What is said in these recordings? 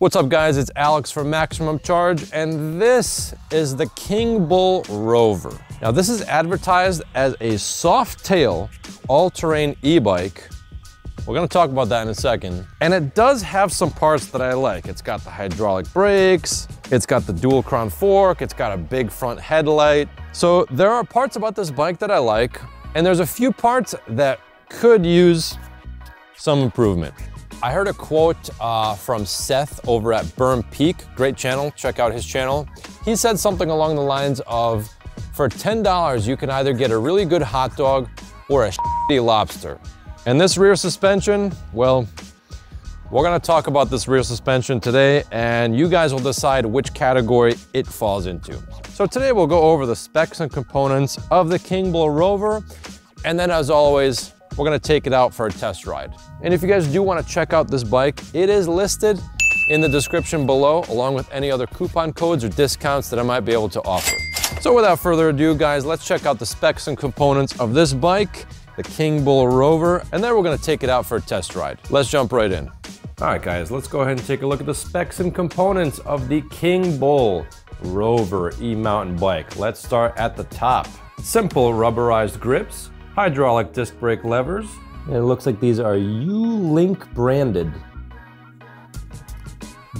What's up guys, it's Alex from Maximum Charge and this is the Kingbull Rover. Now this is advertised as a soft tail all-terrain e-bike. We're gonna talk about that in a second. And it does have some parts that I like. It's got the hydraulic brakes, it's got the dual crown fork, it's got a big front headlight. So there are parts about this bike that I like, and there's a few parts that could use some improvement. I heard a quote uh, from Seth over at Burn Peak, great channel, check out his channel. He said something along the lines of, for $10, you can either get a really good hot dog or a shitty lobster. And this rear suspension, well, we're gonna talk about this rear suspension today and you guys will decide which category it falls into. So today we'll go over the specs and components of the Kingbull Rover and then as always, we're gonna take it out for a test ride. And if you guys do wanna check out this bike, it is listed in the description below, along with any other coupon codes or discounts that I might be able to offer. So without further ado, guys, let's check out the specs and components of this bike, the Kingbull Rover, and then we're gonna take it out for a test ride. Let's jump right in. All right, guys, let's go ahead and take a look at the specs and components of the Kingbull Rover e-mountain bike. Let's start at the top. Simple rubberized grips, hydraulic disc brake levers. And it looks like these are U-Link branded.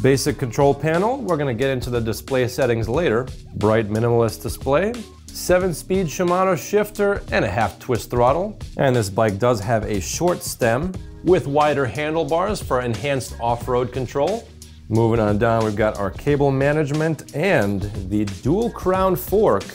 Basic control panel, we're gonna get into the display settings later. Bright minimalist display, seven speed Shimano shifter and a half twist throttle. And this bike does have a short stem with wider handlebars for enhanced off-road control. Moving on down, we've got our cable management and the dual crown fork,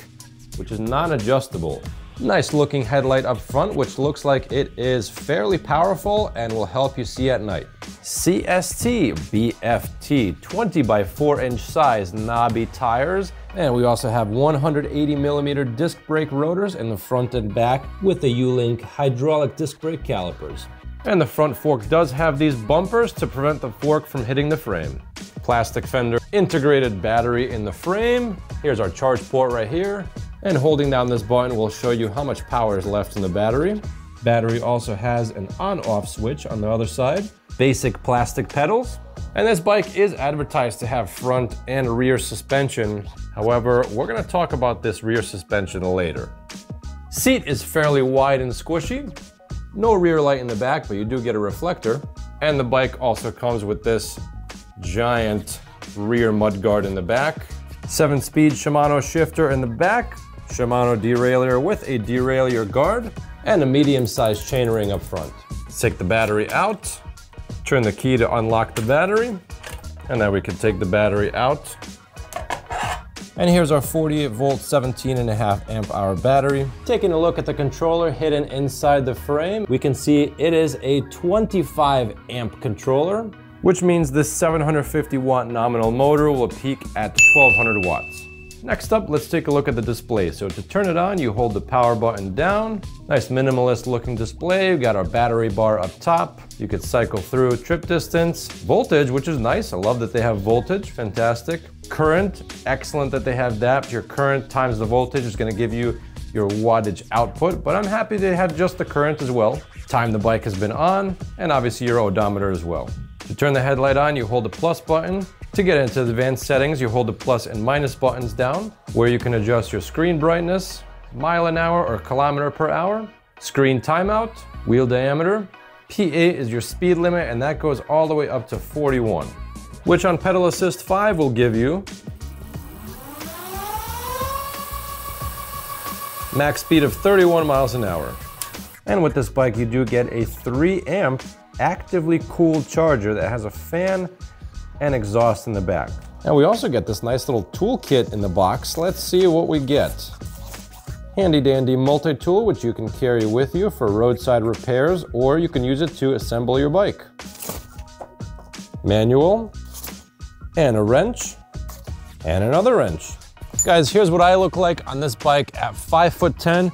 which is non-adjustable. Nice looking headlight up front, which looks like it is fairly powerful and will help you see at night. CST BFT 20 by 4 inch size knobby tires. And we also have 180 millimeter disc brake rotors in the front and back with the U-Link hydraulic disc brake calipers. And the front fork does have these bumpers to prevent the fork from hitting the frame. Plastic fender, integrated battery in the frame. Here's our charge port right here. And holding down this button will show you how much power is left in the battery. Battery also has an on-off switch on the other side. Basic plastic pedals. And this bike is advertised to have front and rear suspension. However, we're gonna talk about this rear suspension later. Seat is fairly wide and squishy. No rear light in the back, but you do get a reflector. And the bike also comes with this giant rear mudguard in the back. Seven speed Shimano shifter in the back, Shimano derailleur with a derailleur guard, and a medium-sized chainring up front. take the battery out, turn the key to unlock the battery, and then we can take the battery out. And here's our 48 volt, 17 and a half amp hour battery. Taking a look at the controller hidden inside the frame, we can see it is a 25 amp controller, which means this 750 watt nominal motor will peak at 1200 watts. Next up, let's take a look at the display. So to turn it on, you hold the power button down. Nice minimalist looking display. We've got our battery bar up top. You could cycle through trip distance, voltage, which is nice. I love that they have voltage, fantastic. Current, excellent that they have that. Your current times the voltage is gonna give you your wattage output, but I'm happy they have just the current as well. Time the bike has been on, and obviously your odometer as well. To turn the headlight on, you hold the plus button. To get into the advanced settings, you hold the plus and minus buttons down, where you can adjust your screen brightness, mile an hour or kilometer per hour, screen timeout, wheel diameter, P8 is your speed limit, and that goes all the way up to 41, which on pedal assist 5 will give you max speed of 31 miles an hour. And with this bike, you do get a 3 amp actively cooled charger that has a fan and exhaust in the back. And we also get this nice little toolkit in the box. Let's see what we get. Handy dandy multi-tool which you can carry with you for roadside repairs or you can use it to assemble your bike. Manual and a wrench and another wrench. Guys, here's what I look like on this bike at 5 foot 10.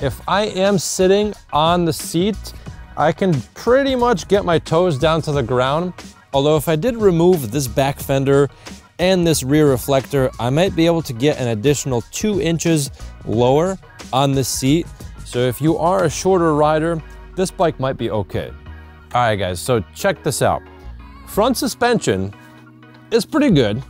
If I am sitting on the seat, I can pretty much get my toes down to the ground Although if I did remove this back fender and this rear reflector, I might be able to get an additional two inches lower on this seat. So if you are a shorter rider, this bike might be okay. All right, guys, so check this out. Front suspension is pretty good.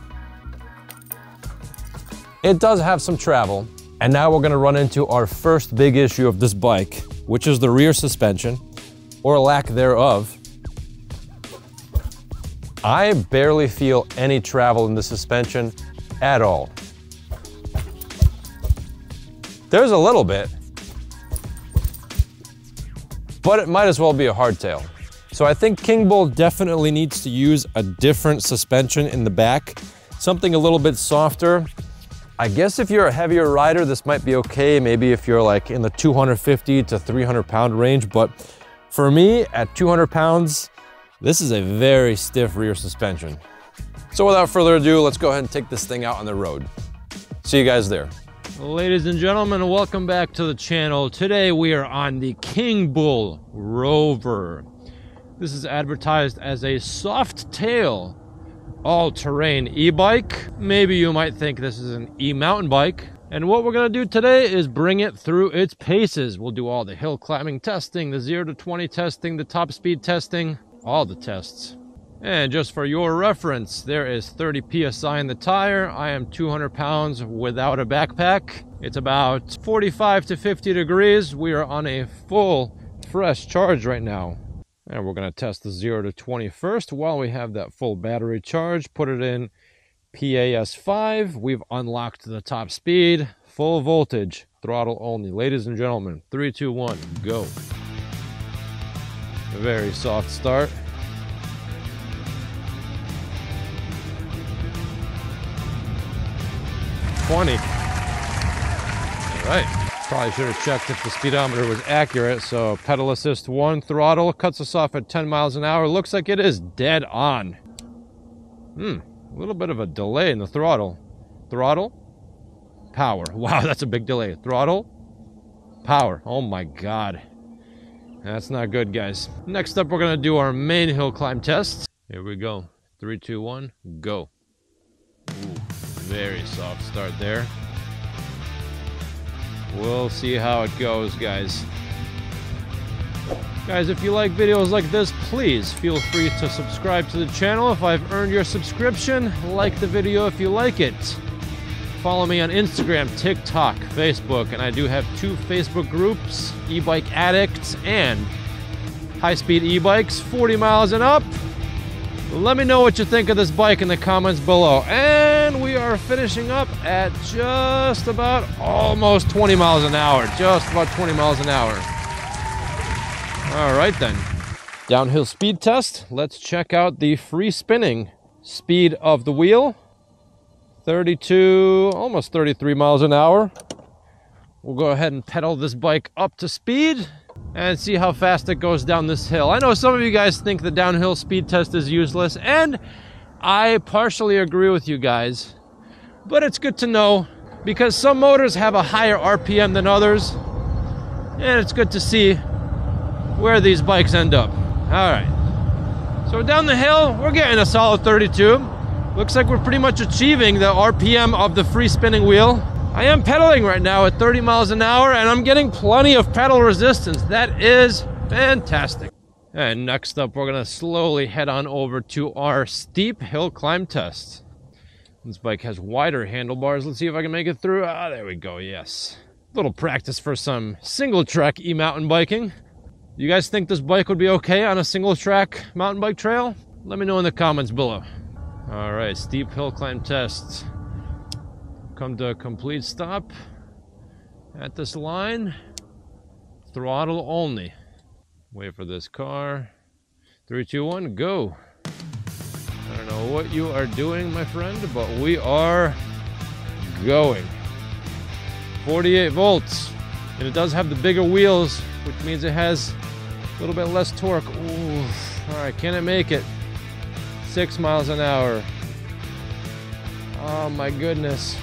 It does have some travel. And now we're gonna run into our first big issue of this bike, which is the rear suspension, or lack thereof. I barely feel any travel in the suspension at all. There's a little bit, but it might as well be a hardtail. So I think Kingbull definitely needs to use a different suspension in the back, something a little bit softer. I guess if you're a heavier rider, this might be okay. Maybe if you're like in the 250 to 300 pound range, but for me at 200 pounds, this is a very stiff rear suspension. So without further ado, let's go ahead and take this thing out on the road. See you guys there. Ladies and gentlemen, welcome back to the channel. Today we are on the Kingbull Rover. This is advertised as a soft tail all-terrain e-bike. Maybe you might think this is an e-mountain bike. And what we're gonna do today is bring it through its paces. We'll do all the hill climbing testing, the 0 to 20 testing, the top speed testing, all the tests. And just for your reference, there is 30 psi in the tire. I am 200 pounds without a backpack. It's about 45 to 50 degrees. We are on a full, fresh charge right now. And we're going to test the 0 to 20 first while we have that full battery charge. Put it in PAS5. We've unlocked the top speed, full voltage, throttle only. Ladies and gentlemen, 3, 2, 1, go. A very soft start. Twenty. All right. Probably should have checked if the speedometer was accurate. So pedal assist one, throttle cuts us off at 10 miles an hour. Looks like it is dead on. Hmm, a little bit of a delay in the throttle. Throttle, power. Wow, that's a big delay. Throttle, power. Oh my God. That's not good, guys. Next up, we're gonna do our main hill climb test. Here we go. Three, two, one, go. Ooh, very soft start there. We'll see how it goes, guys. Guys, if you like videos like this, please feel free to subscribe to the channel if I've earned your subscription. Like the video if you like it. Follow me on Instagram, TikTok, Facebook, and I do have two Facebook groups e bike addicts and high speed e bikes, 40 miles and up. Let me know what you think of this bike in the comments below. And we are finishing up at just about almost 20 miles an hour. Just about 20 miles an hour. All right then. Downhill speed test. Let's check out the free spinning speed of the wheel. 32, almost 33 miles an hour. We'll go ahead and pedal this bike up to speed and see how fast it goes down this hill. I know some of you guys think the downhill speed test is useless, and I partially agree with you guys. But it's good to know because some motors have a higher RPM than others, and it's good to see where these bikes end up. All right. So down the hill, we're getting a solid 32. Looks like we're pretty much achieving the RPM of the free spinning wheel. I am pedaling right now at 30 miles an hour and I'm getting plenty of pedal resistance. That is fantastic. And next up, we're gonna slowly head on over to our steep hill climb test. This bike has wider handlebars. Let's see if I can make it through. Ah, there we go, yes. Little practice for some single track e-mountain biking. You guys think this bike would be okay on a single track mountain bike trail? Let me know in the comments below. All right, steep hill climb test. Come to a complete stop at this line. Throttle only. Wait for this car. Three, two, one, go. I don't know what you are doing, my friend, but we are going. 48 volts. And it does have the bigger wheels, which means it has a little bit less torque. Ooh. All right, can it make it? Six miles an hour. Oh my goodness.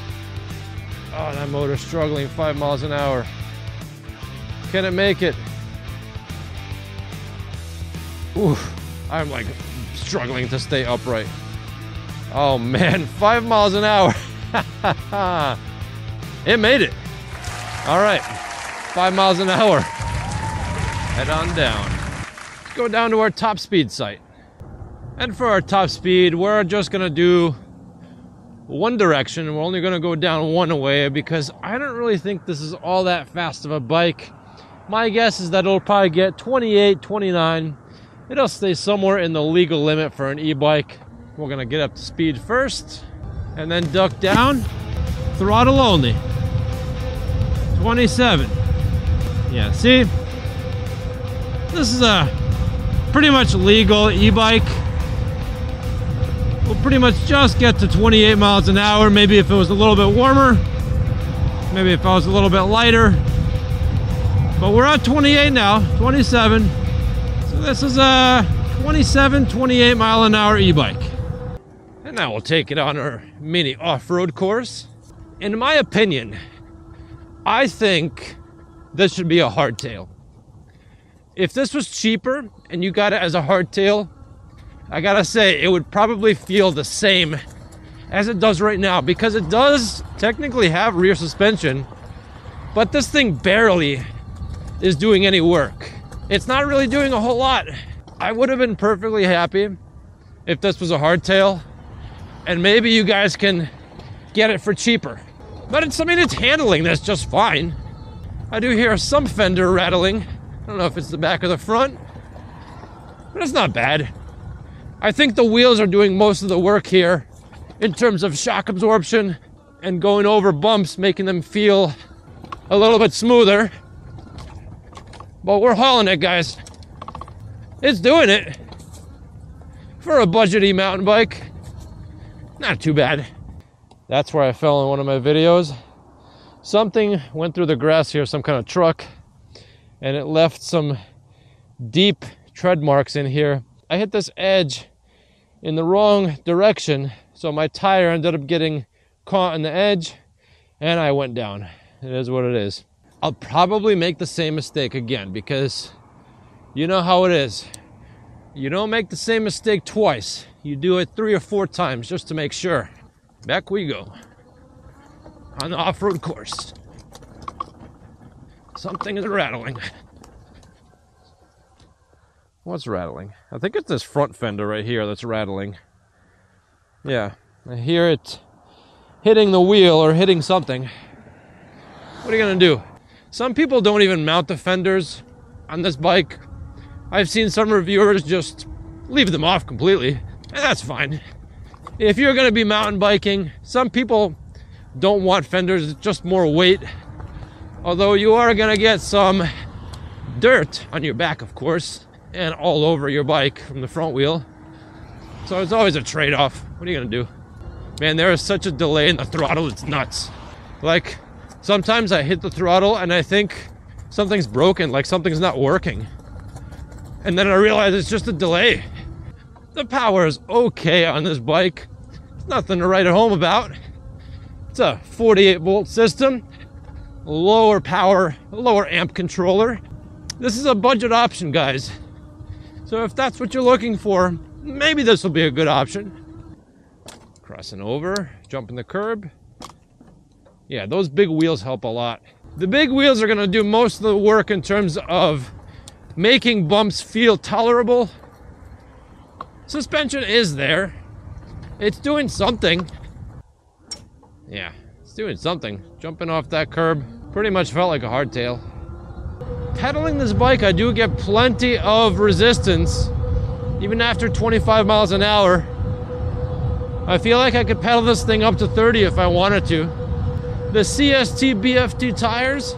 Oh, that motor struggling five miles an hour. Can it make it? Ooh, I'm like struggling to stay upright. Oh man, five miles an hour. it made it. All right, five miles an hour. Head on down. Let's go down to our top speed site. And for our top speed, we're just gonna do one direction. We're only gonna go down one way because I don't really think this is all that fast of a bike. My guess is that it'll probably get 28, 29. It'll stay somewhere in the legal limit for an e-bike. We're gonna get up to speed first and then duck down, throttle only. 27. Yeah, see? This is a pretty much legal e-bike. We'll pretty much just get to 28 miles an hour. Maybe if it was a little bit warmer. Maybe if I was a little bit lighter. But we're at 28 now, 27. So this is a 27, 28 mile an hour e-bike. And now we'll take it on our mini off-road course. In my opinion, I think this should be a hardtail. If this was cheaper and you got it as a hardtail, I gotta say, it would probably feel the same as it does right now because it does technically have rear suspension, but this thing barely is doing any work. It's not really doing a whole lot. I would have been perfectly happy if this was a hardtail, and maybe you guys can get it for cheaper. But it's, I mean, it's handling this just fine. I do hear some fender rattling. I don't know if it's the back or the front, but it's not bad. I think the wheels are doing most of the work here in terms of shock absorption and going over bumps, making them feel a little bit smoother. But we're hauling it, guys. It's doing it. For a budgety mountain bike, not too bad. That's where I fell in one of my videos. Something went through the grass here, some kind of truck, and it left some deep tread marks in here. I hit this edge in the wrong direction. So my tire ended up getting caught in the edge and I went down. It is what it is. I'll probably make the same mistake again because you know how it is. You don't make the same mistake twice. You do it three or four times just to make sure. Back we go on the off road course. Something is rattling. What's rattling? I think it's this front fender right here that's rattling. Yeah, I hear it hitting the wheel or hitting something. What are you gonna do? Some people don't even mount the fenders on this bike. I've seen some reviewers just leave them off completely, and that's fine. If you're gonna be mountain biking, some people don't want fenders, it's just more weight. Although you are gonna get some dirt on your back, of course and all over your bike from the front wheel. So it's always a trade off. What are you gonna do? Man, there is such a delay in the throttle, it's nuts. Like, sometimes I hit the throttle and I think something's broken, like something's not working. And then I realize it's just a delay. The power is okay on this bike. It's nothing to write home about. It's a 48 volt system, lower power, lower amp controller. This is a budget option, guys. So if that's what you're looking for, maybe this will be a good option. Crossing over, jumping the curb. Yeah, those big wheels help a lot. The big wheels are gonna do most of the work in terms of making bumps feel tolerable. Suspension is there. It's doing something. Yeah, it's doing something. Jumping off that curb pretty much felt like a hardtail pedaling this bike, I do get plenty of resistance, even after 25 miles an hour. I feel like I could pedal this thing up to 30 if I wanted to. The CST BFT tires,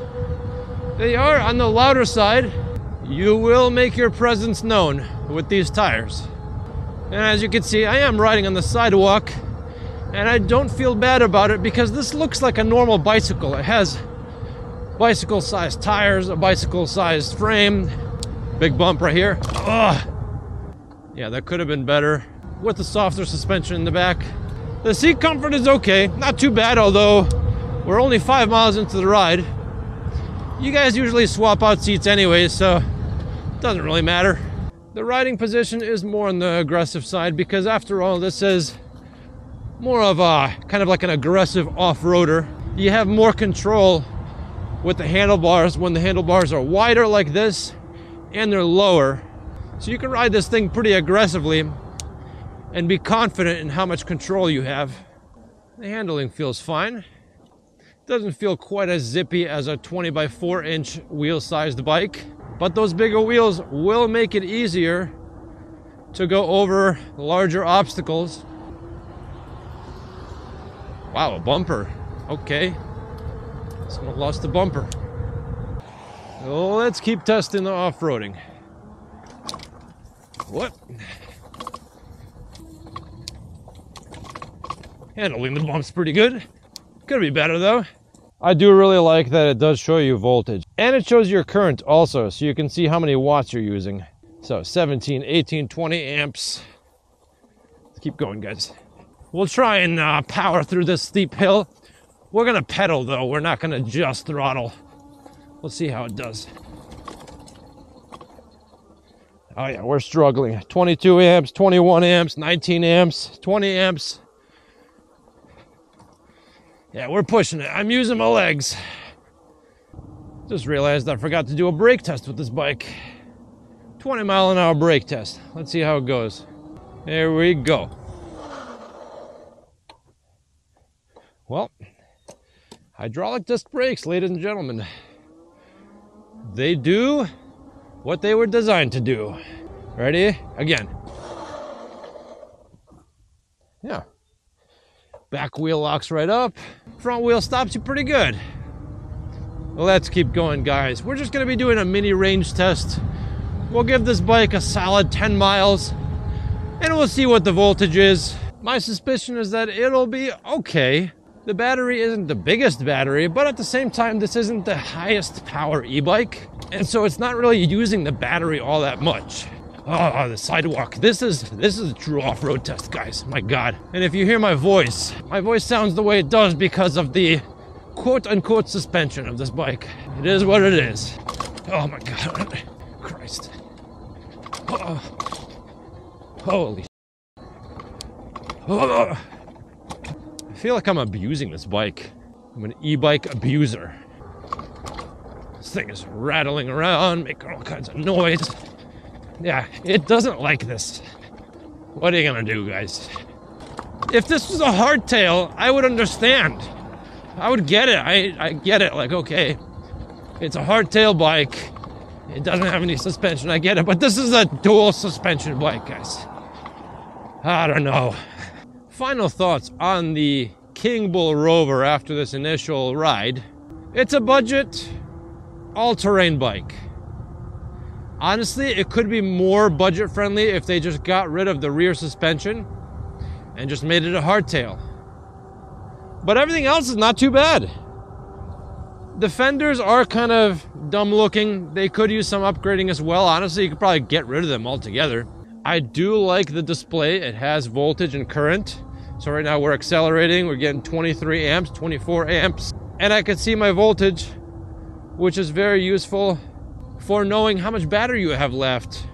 they are on the louder side. You will make your presence known with these tires. And as you can see, I am riding on the sidewalk and I don't feel bad about it because this looks like a normal bicycle. It has bicycle sized tires, a bicycle sized frame. Big bump right here. Ugh. Yeah, that could have been better with the softer suspension in the back. The seat comfort is okay, not too bad, although we're only five miles into the ride. You guys usually swap out seats anyway, so it doesn't really matter. The riding position is more on the aggressive side because after all, this is more of a kind of like an aggressive off-roader. You have more control with the handlebars when the handlebars are wider like this and they're lower. So you can ride this thing pretty aggressively and be confident in how much control you have. The handling feels fine. Doesn't feel quite as zippy as a 20 by 4 inch wheel sized bike, but those bigger wheels will make it easier to go over larger obstacles. Wow, a bumper. Okay. Someone lost the bumper. Let's keep testing the off roading. What? Handling the bumps pretty good. Could be better though. I do really like that it does show you voltage. And it shows your current also, so you can see how many watts you're using. So 17, 18, 20 amps. Let's keep going, guys. We'll try and uh, power through this steep hill. We're gonna pedal though, we're not gonna just throttle. We'll see how it does. Oh yeah, we're struggling. 22 amps, 21 amps, 19 amps, 20 amps. Yeah, we're pushing it. I'm using my legs. Just realized I forgot to do a brake test with this bike. 20 mile an hour brake test. Let's see how it goes. There we go. Well, hydraulic disc brakes, ladies and gentlemen. They do what they were designed to do. Ready? Again. Yeah. Back wheel locks right up. Front wheel stops you pretty good. Let's keep going, guys. We're just going to be doing a mini range test. We'll give this bike a solid 10 miles and we'll see what the voltage is. My suspicion is that it'll be okay. The battery isn't the biggest battery, but at the same time, this isn't the highest power e bike. And so it's not really using the battery all that much. Oh, the sidewalk. This is this is a true off-road test, guys. My god. And if you hear my voice, my voice sounds the way it does because of the quote-unquote suspension of this bike. It is what it is. Oh my god. Christ. Oh. Holy oh. Feel like I'm abusing this bike. I'm an e-bike abuser. This thing is rattling around, making all kinds of noise. Yeah, it doesn't like this. What are you gonna do, guys? If this was a hardtail, I would understand. I would get it. I, I get it. Like, okay, it's a hardtail bike. It doesn't have any suspension. I get it. But this is a dual suspension bike, guys. I don't know. Final thoughts on the Kingbull Rover after this initial ride. It's a budget, all terrain bike. Honestly, it could be more budget friendly if they just got rid of the rear suspension and just made it a hardtail. But everything else is not too bad. The fenders are kind of dumb looking. They could use some upgrading as well. Honestly, you could probably get rid of them altogether. I do like the display. It has voltage and current. So right now we're accelerating. We're getting 23 amps, 24 amps. And I can see my voltage, which is very useful for knowing how much battery you have left.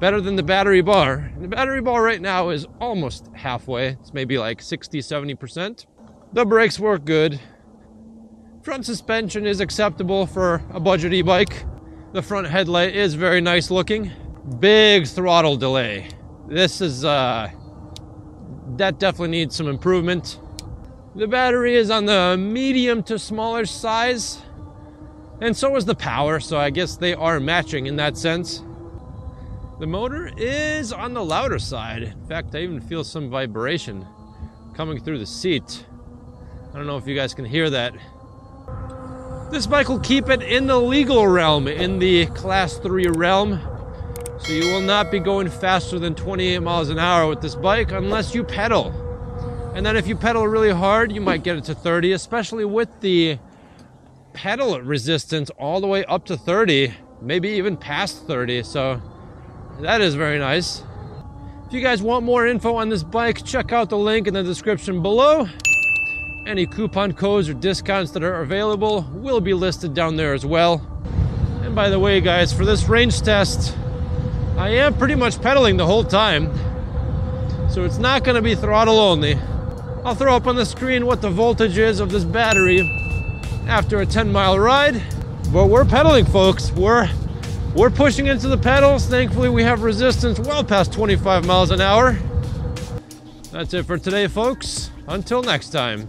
Better than the battery bar. The battery bar right now is almost halfway. It's maybe like 60, 70%. The brakes work good. Front suspension is acceptable for a budget e-bike. The front headlight is very nice looking. Big throttle delay. This is, uh, that definitely needs some improvement. The battery is on the medium to smaller size. And so is the power, so I guess they are matching in that sense. The motor is on the louder side. In fact, I even feel some vibration coming through the seat. I don't know if you guys can hear that. This bike will keep it in the legal realm, in the class 3 realm. So you will not be going faster than 28 miles an hour with this bike unless you pedal. And then if you pedal really hard, you might get it to 30, especially with the pedal resistance all the way up to 30, maybe even past 30. So that is very nice. If you guys want more info on this bike, check out the link in the description below. Any coupon codes or discounts that are available will be listed down there as well. And by the way, guys, for this range test, I am pretty much pedaling the whole time. So it's not going to be throttle only. I'll throw up on the screen what the voltage is of this battery after a 10 mile ride. But we're pedaling, folks. We're We're pushing into the pedals. Thankfully, we have resistance well past 25 miles an hour. That's it for today, folks. Until next time.